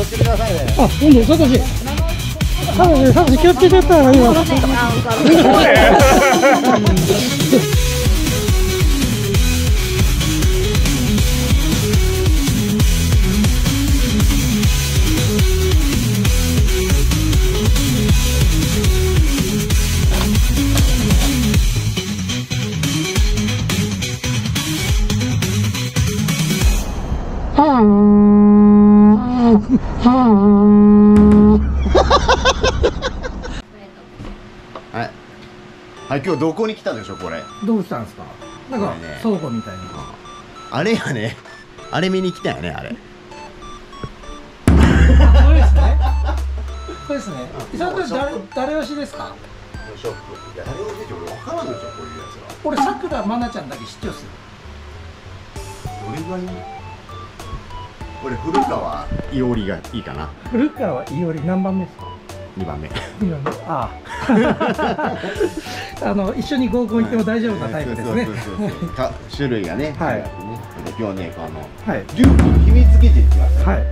気をつけてくださいねあ、今度、サトシ。サトシ、サトシ気をつけてったら今。はい。はい今日どこに来たでしょこれ。どうしたんですか？なんかね。倉庫みたいな。あ。れやね。あれ見に来たよねあれ。これですね。これですね。伊沢君誰誰推しですか？ショップ。いや誰を出て俺分からんのじゃんこういうやつが俺さくらまなちゃんだけ知ってますよ。どれぐらい？俺古川いおりがいいかな古川いおり何番目ですか？2番目二番目。ああ。あの一緒に合コン行っても大丈夫なタイプですね種類がねはいね今日ねあのはい。リュウ君秘密基地に来ましたはい。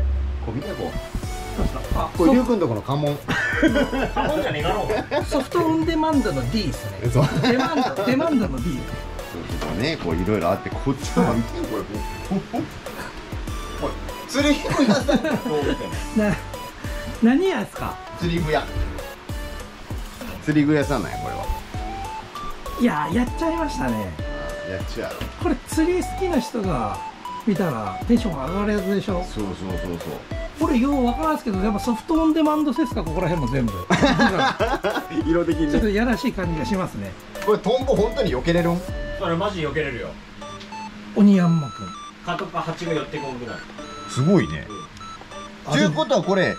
こう見てこあうこれリュウ君とこの家紋カモンじゃねえかろ。ソフトオンデマンドの D ですね。そうデマンドデマンドの D。そうそうねこういろいろあってこっちは見てこれ釣り具屋さんな何やですか？釣り具屋釣り具屋さんなんやこれはいややっちゃいましたね。あやっちゃうこれ釣り好きな人が見たらテンション上がるやつでしょ？そうそうそうそうこれようわからんすけどやっぱソフトオンデマンドですかここら辺も全部。色的にちょっとやらしい感じがしますね。これトンボ本当に避けれるん？それマジ避けれるよ。鬼ヤンマくん。蚊とか蜂が寄ってこんぐらい。すごいね。あちゅうことはこれ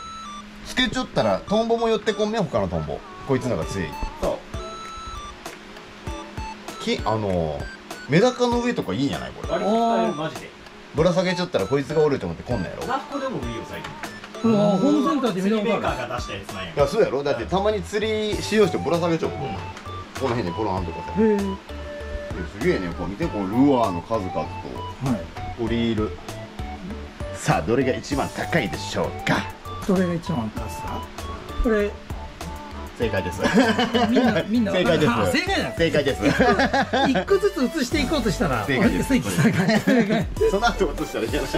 つけちょったらトンボも寄ってこんめん他のトンボ。こいつのが強い。そう。きあのメダカの上とかいいんやない？これ。割と使える、マジで。ぶら下げちゃったらこいつがおると思ってこんなんやろ。ナフコでもいいよ、最近。うわホームセンターでメたことある。ーカーが出したやつなんやいやそうやろ。だってたまに釣りしようしてぶら下げちゃうもん、うん。この辺でこの辺とかさ。へえ。すげえね。こう見てこのルアーの数々と。はい。オリールさあどれが一番高いでしょうか？どれが一番高すか？これ正解です。みんなみんな正解です。あ正解だ。正解です。一個ずつ移していこうとしたら正解です。正解。その後落としたらいいじゃない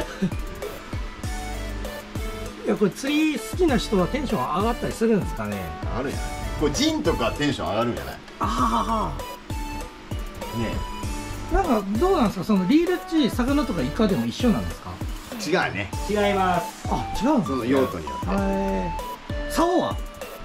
いやこれ釣り好きな人はテンション上がったりするんですかね。あるん。じゃないこれジンとかテンション上がるんじゃない？あねあなんかどうなんですか？そのリールっち魚とかイカでも一緒なんですか？違うね。違います。あ違うんその用途によって。へえ竿は？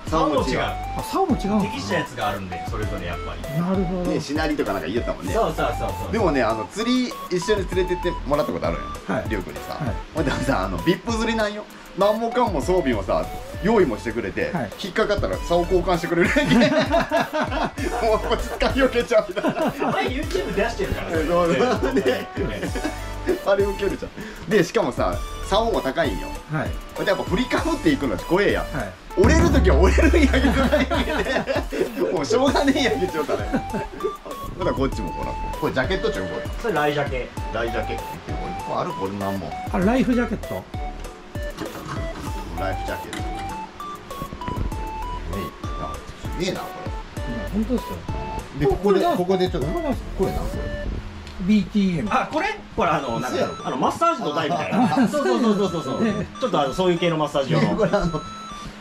竿も違う。あ竿も違うんですか適したやつがあるんで、それぞれやっぱり。なるほど、ねしなりとかなんか言ったもんね。そうそうそうそう。でもねあの釣り一緒に連れてってもらったことあるんよ、はい。りょうくんにさ、はい。ほんでさあのビップ釣りなんよ。何もかんも装備もさ用意もしてくれて、はい。引っかかったら竿交換してくれる もうこっち使いよけちゃうみたいな。前 YouTube 出してるから。そうそう。ね あれウケるじゃん。でしかもさ竿も高いんよ。はい。でやっぱ振りかぶっていくの怖えやん。はい。折れる時は折れるんやけどないわけで。もうしょうがねえやけちょうたねほらこっちもほらこれジャケットちゃうこれそれライジャケ。ライジャケこれあるこれなんもあライフジャケット？ライフジャケット。ねあすげえなこ本当ですよ。れでここでこここでちょっとこれなん？すかこれ。なんこれ BTM あ、これ？これあの、なん嘘やろか、あの、マッサージの台みたいな。そうそうそうそうそうそう。ちょっとあの、そういう系のマッサージ用の。これあの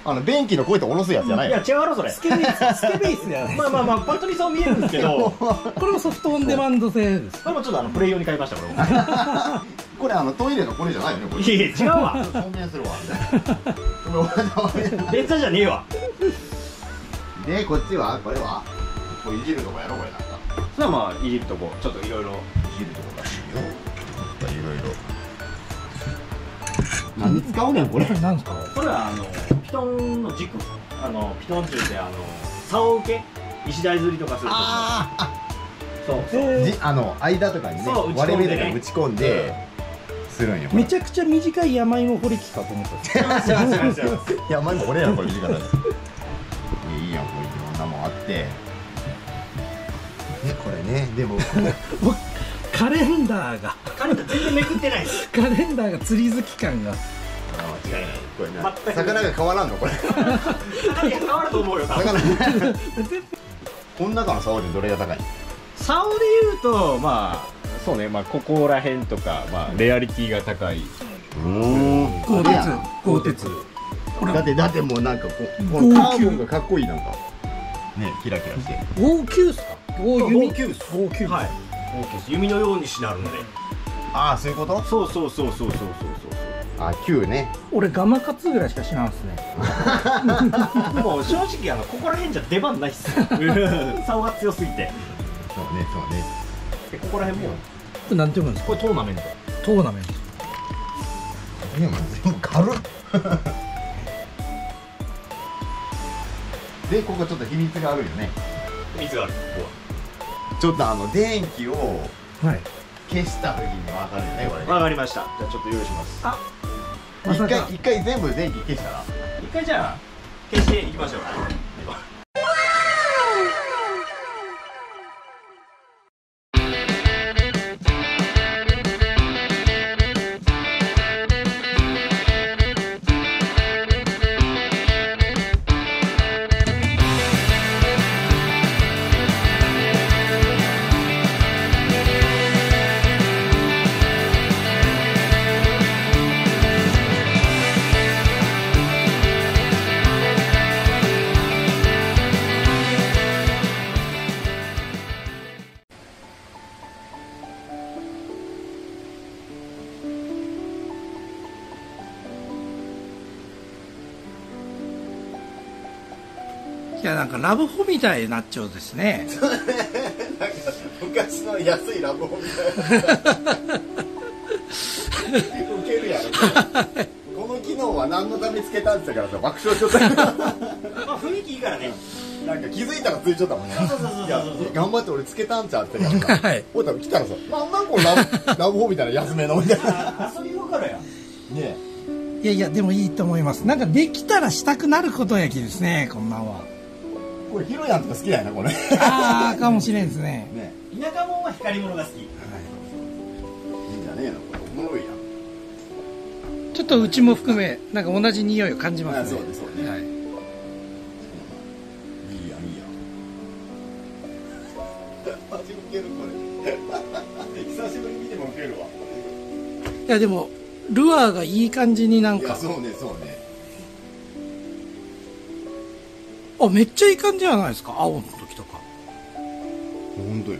あの便器のこうやって下ろすやつじゃないいや、違うやろ、それ。スケベーススケベースじゃないまあまあまあ、パッとにそう見えるんですけど、これもソフトオンデマンド製ですこれもちょっとあの、プレイ用に買いました、これも。これあのトイレのこれじゃないよねこれいや違うわ。証明するわ便座じゃねえわ。でこっちは？これは？これいじるとこやろこれなんかそれはまあ、いじるとこ、ちょっといろいろ。いじるとこ何に使うねんこれ。これなんですか？これはあの、ピトンの軸。あの、ピトン中で、あの、竿受け石台釣りとかするときああそうそう。えじあの間とかにね割れ目とか打ち込んでするんよめちゃくちゃ短い山芋掘り機かと思った。んです違う違う違う。違う。いやまずこれやろこれ短かったいやいいやんこういろんなもんあって。ねこれねでも考 カレンダーが。カレンダー全然めくってないです。カレンダーが釣り好き感が。間違いないこれな全く。魚が変わらんの？これ。いや変わると思うよ魚。この中の竿でどれが高い？竿で言うとまあそうね。まあここら辺とかまあレアリティが高い。うん。鋼鉄。鋼鉄。だってだってもうなんかこうこ高級。のカーボンがかっこいいなんか。ねキラキラして。号泣っすか？号弓。号泣っす。号泣はい大きいです弓のようにしなるんで。ああそういうこと？そうそうそうそうそうそうあ9ね。俺ガマカツぐらいしか知らんっすね。そ うもう正直あのここら辺じゃ出番ないっす。竿が強すぎて。そうねそうね。でここら辺も。これなんて読むんですか？これトーナメント。トーナメント。でも全部軽っ。でここちょっと秘密があるよね。水があるこちょっとあの電気をはい。消した時に分かるよねこれこわかりました。じゃあちょっと用意します。あま一回一回全部電気消したら？一回じゃあ消していきましょうなんかラブホみたいになっちゃうですね。昔の安いラブホみたいな。ウケるやろ。この機能は何のためにつけたんですか？らさ爆笑しちゃった。まあ雰囲気いいからね。なんか気づいたらついちゃったもんね。そうそうそうそう。いや頑張って俺つけたんちゃってから。さはい。ほい来たらさなんなんラブラブホみたいな安めのみたいな。遊び心や。ねいやいやでもいいと思います。なんかできたらしたくなることやきですねこんなんはこれヒロヤンとか好きだよなこれ。ねああかもしれんですね。田舎者は光り物が好き。い。いんじゃねえのこれ。おもろいやん。ちょっとうちも含めなんか同じ匂いを感じますね。あそうねそうねはい。いいやんいいやん。マジウケるこれ久しぶりに見てもウケるわ。いやでもルアーがいい感じになんかいやそうねそうねあめっちゃいい感じじゃないですか？青の時とか。本当よ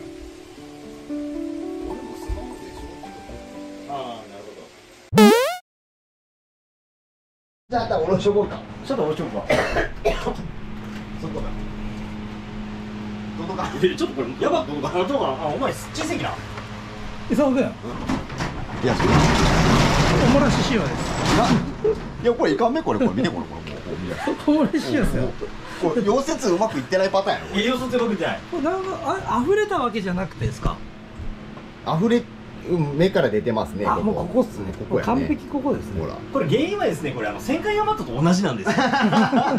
ああなるほど。じゃああんた下ろしとこうか。ちょっと俺ちょっと外か。外かえちょっとこれやばっ。どうかなどうかなあお前小さいな伊沢君。いやそれおもらし塩です。いやこれいかんめこれこれ。見てこれこれもうこう見ておもらし塩ですよ。これ溶接うまくいってないパターンやろ栄養素って僕じゃないこれなんかあ溢れたわけじゃなくてですか溢れうん目から出てますねあもうここっすねここやね完璧ここですねほらこれ原因はですねこれあの旋回ヤマトと同じなんですよ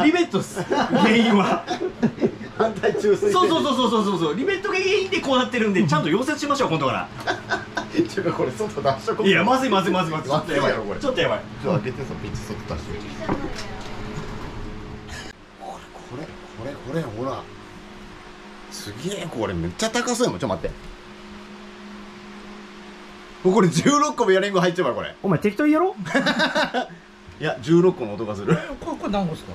リベットっす原因は反対中水そうそうそうそうそうそうそうリベットが原因でこうなってるんでちゃんと溶接しましょう今度からうっていうかこれ外出しとこういやまずいまずいまずいまずいちょっとやばいやろこれちょっとやばいちょっと開けてさピッチ外出してこれこれほら。すげえこれめっちゃ高そうやもん。ちょっと待って。これ16個もイヤリング入っちゃうからこれ。お前適当にやろ いや16個の音がする。これこれ何個ですか？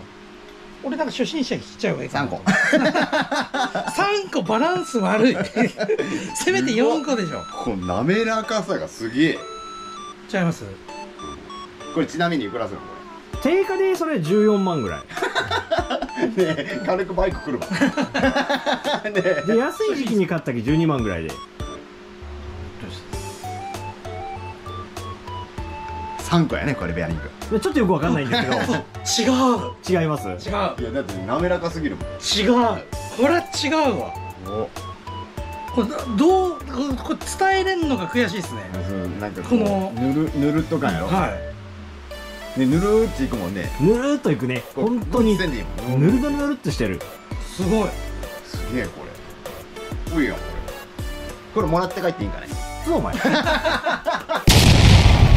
俺なんか初心者に聞いちゃうわ3個。3個バランス悪い。せめて4個でしょ。この滑らかさがすげえ。ちゃいます？これちなみにいくらするの？こ定価でそれ14万ぐらい。れねえ軽くバイク来るわ ねえ。で安い時期に買ったき12万ぐらいで。3個やねこれベアリング。でちょっとよくわかんないんですけど。違う。違います。違う。いやだって滑らかすぎるもん。違う。これは違うわ。お。これどうこれ伝えれんのが悔しいですね。うんなんかこの。ぬるぬるっと感やろ、はいねぬるーっていくもんね。ぬるーっといくね。本当にぬるぬるぬるっとしてる。すごい。すげえこれ。多いやんこれ。これもらって帰っていいんかね。つお前。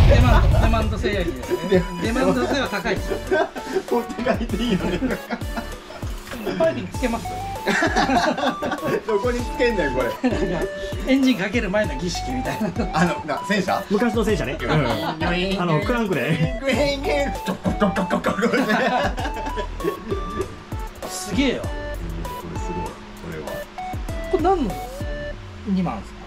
デマンドデマンド性やきですね。デマンド性は高いですよ。持って帰っていいよねバイクにつけます？どこにつけんだよこれ。エンジンかける前の儀式みたいな。あのな戦車？昔の戦車ね、うん。あのクランクですげえよすごいこれはこれ何の2万ですか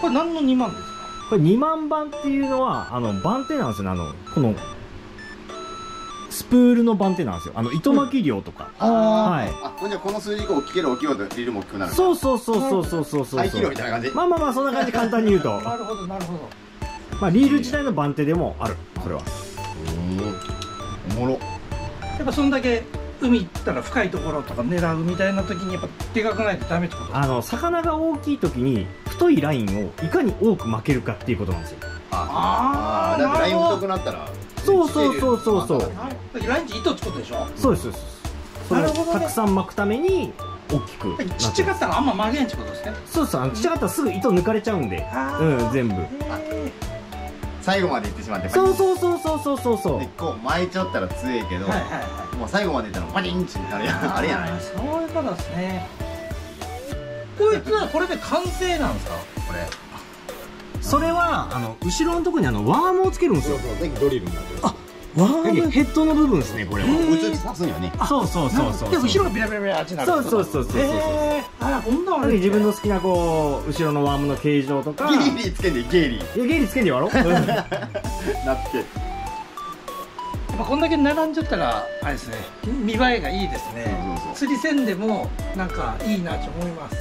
これ何の2万ですかこれ2万番っていうのはあの番手なんですよね。あのこのスプールの番手なんですよ。あの糸巻き量とか、はい。あほんじゃこの数字が大きければ大きいほどリールも大きくなる。そうそうそうそうそうそうそう排気量みたいな感じまあまあまあそんな感じ簡単に言うとなるほどなるほどまあリール時代の番手でもあるこれはうんおもろやっぱそんだけ海行ったら深いところとか狙うみたいな時にやっぱでかくないとダメってことあの魚が大きい時に太いラインをいかに多く巻けるかっていうことなんですよああーだってライン太くなったらそうそうそうそうそう。あラインって糸ってことでしょ？そうですそうです。それをなるほどね。たくさん巻くために大きくちっちゃかったらあんま曲げんってことですね。そうそうちっちゃかったらすぐ糸抜かれちゃうんで。うん全部。へ最後まで行ってしまってそうそうそうそうそう。そうそうでこう巻いちゃったら強いけど、ーはいはいはい。もう最後まで行ったらパリンチになるやん。あれやないーそういうことですね。こいつはこれで完成なんですか？これそれはあの後ろのところにあのワームをつけるんですよ。そうドリルになってるあワーム？ヘッドの部分ですねこれは。へー。打つって刺すにはね。そうそうそうそうで後ろがビラビラビラってなるそうそうそうそうそう。へえあこんなのある自分の好きなこう後ろのワームの形状とか。ゲイリーつけんでゲイリー。いやゲイリつけんでやろ？うなってやっぱこんだけ並んじゃったらあれですね見栄えがいいですね。そうそうそう。釣り線でもなんかいいなと思います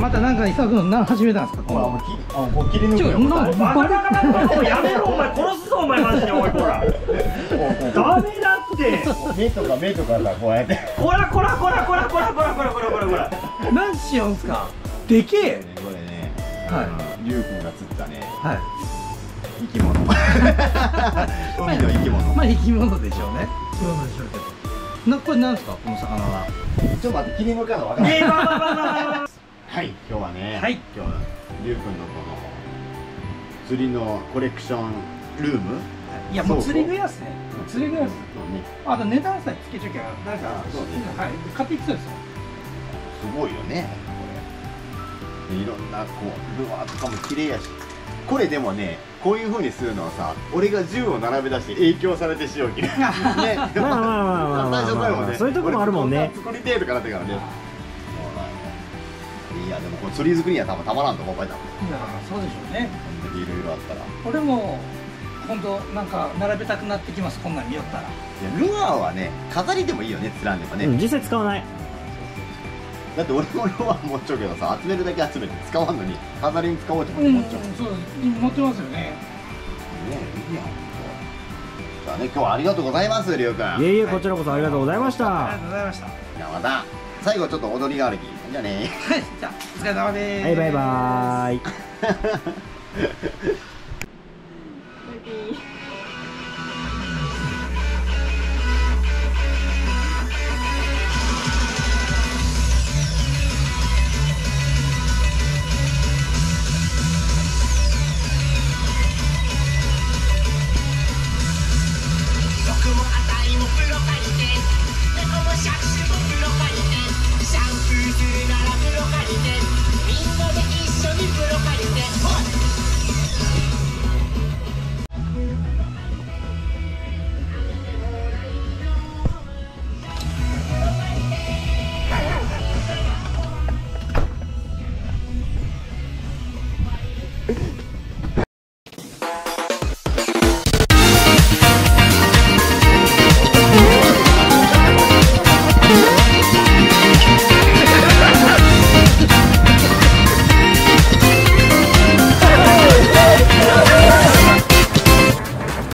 またなんか伊沢君何始めたんですか？このあこう切り抜ちょなんかバカやめろお前殺すぞお前マジでおいこら。ダメだって。目とか目とかさこうやって。こらこらこらこらこらこらこらこらこらこら何しようんすかでけえこれねはいリュウ君が釣ったねはい生き物海の生き物まあ生き物でしょうね生き物でしょうけどなこれなんですかこの魚はちょっと待って切り抜かのわかんないまあまあまあまあはい。今日はねはい。今日はリュウ君のこの釣りのコレクションルーム。いやもう釣り具屋っすね釣り具屋っすね。あと値段さえつけときゃ誰かあそうね。はい。買っていきそうですよ。すごいよね。これ。でいろんなこうルアーとかも綺麗やし。これでもねこういう風にするのはさ俺が銃を並べ出して影響されてしようき ね。まあまあまあまあまあまあ最初からもね。そういうとこもあるもんね。俺こな作りてえとかなってからね。いやでもこれ釣り作りには多分たまらんと思うばいだいやそうでしょうね。こんだけいろいろあったら。い俺も本当なんか並べたくなってきますこんなん見よったら。やルアーはね飾りでもいいよね釣らんでもね、うん実際使わない。だって俺も ルアー持っちゃうけどさ集めるだけ集めて使わんのに飾りに使おうと思ってうん持っちゃう、ねそう持ってますよね。いいやんじゃあね今日はありがとうございますりょうくん。いえいえこちらこそありがとうございました。ありがとうございました。はじゃあまた。最後ちょっと踊りがあるきじゃあね。いじゃあお疲れ様です。はいバイバーイ